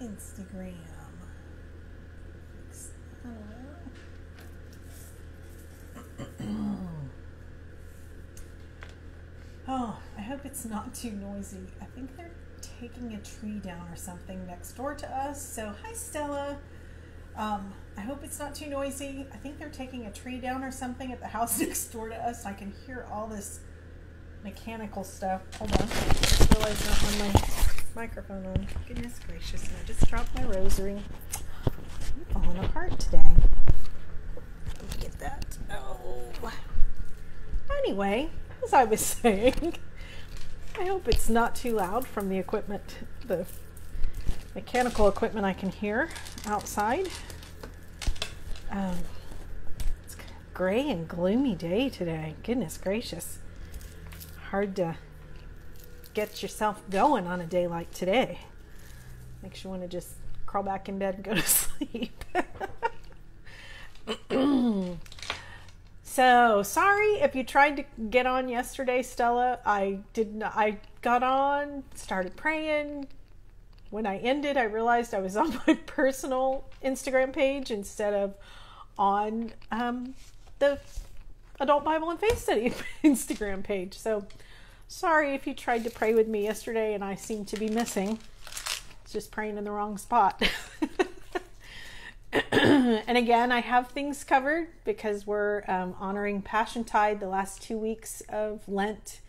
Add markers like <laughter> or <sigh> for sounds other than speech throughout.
Instagram. Oh, I hope it's not too noisy. I think they're taking a tree down or something next door to us. So, hi, Stella. Um, I hope it's not too noisy. I think they're taking a tree down or something at the house <laughs> next door to us. I can hear all this mechanical stuff. Hold on. I I don't have my microphone on. Goodness gracious. I just dropped my rosary. I'm falling apart today. Let me get that. Oh. Anyway, as I was <laughs> saying, I hope it's not too loud from the equipment, the mechanical equipment I can hear outside. Um, it's a gray and gloomy day today. Goodness gracious. Hard to get yourself going on a day like today. Makes you want to just crawl back in bed and go to <laughs> sleep. So sorry if you tried to get on yesterday, Stella. I didn't. I got on, started praying. When I ended, I realized I was <laughs> on my personal Instagram page instead of on um, the Adult Bible and Faith Study <laughs> Instagram page. So sorry if you tried to pray with me yesterday and I seem to be missing. It's just praying in the wrong spot. <laughs> and again, I have things covered because we're um, honoring Passion Tide the last two weeks of Lent,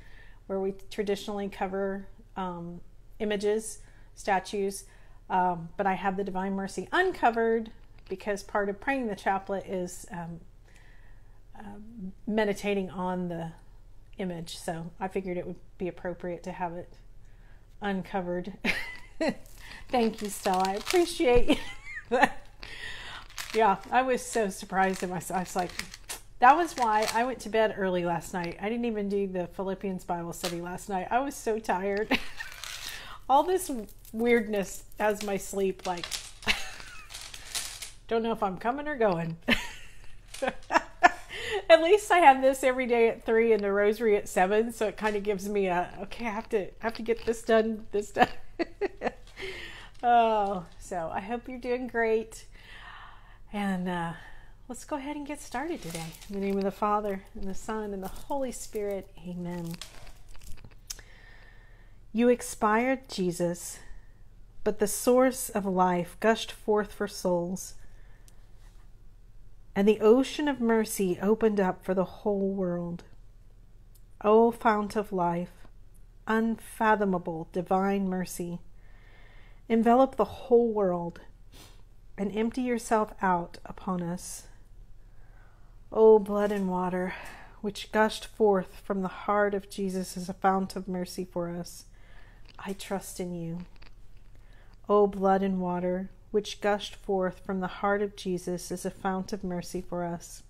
where we traditionally cover um, images, statues. Um, but I have the Divine Mercy uncovered because part of praying the chaplet is uh, meditating on the image. So I figured it would be appropriate to have it uncovered. <laughs> Thank you, Stella. I appreciate <laughs> that yeah, I was so surprised at myself. I was like, that was why I went to bed early last night. I didn't even do the Philippians Bible study last night. I was so tired. <laughs> All this weirdness as my sleep, like, don't know if I'm coming or going. At least I have this every day at three and the rosary at seven, so it kind of gives me a okay. I have to I have to get this done. This done. <laughs> oh, so I hope you're doing great. And uh, let's go ahead and get started today. In the name of the Father, and the Son, and the Holy Spirit, amen. You expired, Jesus, but the source of life gushed forth for souls, and the ocean of mercy opened up for the whole world. O fount of life, unfathomable divine mercy, envelop the whole world and empty yourself out upon us. O blood and water, which gushed forth from the heart of Jesus as a fount of mercy for us, I trust in you. O blood and water, which gushed forth from the heart of Jesus as a fount of mercy for us,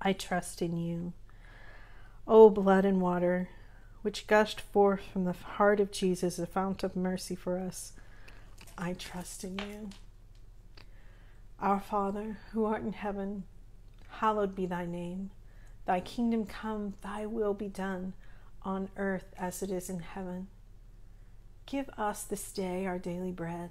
I trust in you. O blood and water, which gushed forth from the heart of Jesus a fount of mercy for us, I trust in you. Our Father, who art in heaven, hallowed be thy name. Thy kingdom come, thy will be done, on earth as it is in heaven. Give us this day our daily bread,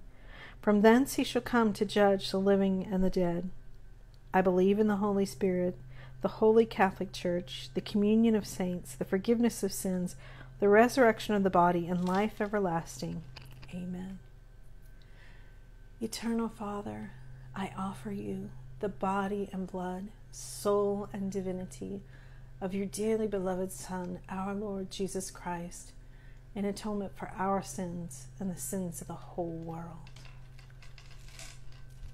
From thence he shall come to judge the living and the dead. I believe in the Holy Spirit, the holy Catholic Church, the communion of saints, the forgiveness of sins, the resurrection of the body, and life everlasting. Amen. Eternal Father, I offer you the body and blood, soul and divinity of your dearly beloved Son, our Lord Jesus Christ, in atonement for our sins and the sins of the whole world.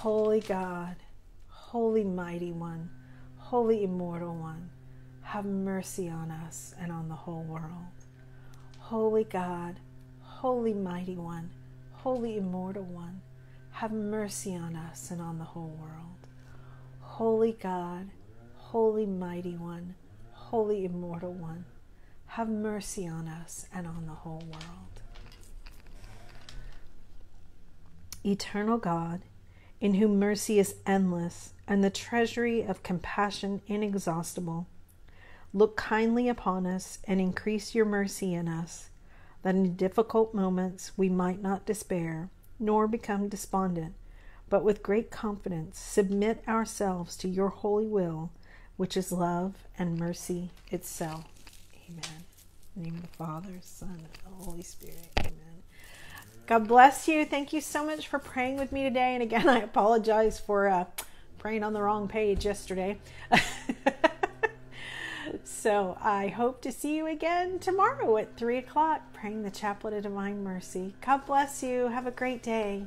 Holy God, Holy Mighty One, Holy Immortal One, have mercy on us and on the whole world. Holy God, Holy Mighty One, Holy Immortal One, have mercy on us and on the whole world. Holy God, Holy Mighty One, Holy Immortal One, have mercy on us and on the whole world. Eternal God, in whom mercy is endless and the treasury of compassion inexhaustible, look kindly upon us and increase your mercy in us, that in difficult moments we might not despair nor become despondent, but with great confidence submit ourselves to your holy will, which is love and mercy itself. Amen. Name of the Father, Son, and the Holy Spirit. Amen. God bless you. Thank you so much for praying with me today. And again, <laughs> I apologize for uh, praying on the wrong page yesterday. <laughs> so I hope to see you again tomorrow at 3 o'clock, praying the Chaplet of Divine Mercy. God bless you. Have a great day.